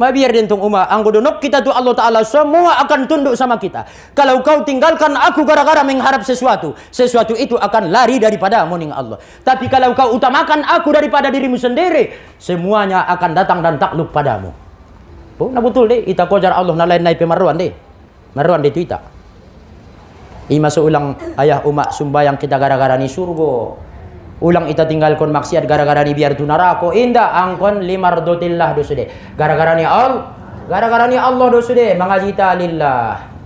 Mabiar din tong uma, ang gudunok kita tu Allah Ta'ala, semua akan tunduk sama kita. Kalau kau tinggalkan aku gara-gara mengharap sesuatu, sesuatu itu akan lari daripada moning Allah. Tapi kalau kau utamakan aku daripada dirimu sendiri, semuanya akan datang dan takluk padamu. Oh, na betul deh, ita kojar Allah na lain naik pemaruan deh. Maruan deh itu ita. Ima ulang ayah umak sumbayang kita gara-gara ni surgo ulang ita tinggal kon maksiat gara-gara ni biar tu narako indah angkon limar dotillah dosude. Gara-gara ni Allah gara-gara ni Allah dosude. Mangajita lillah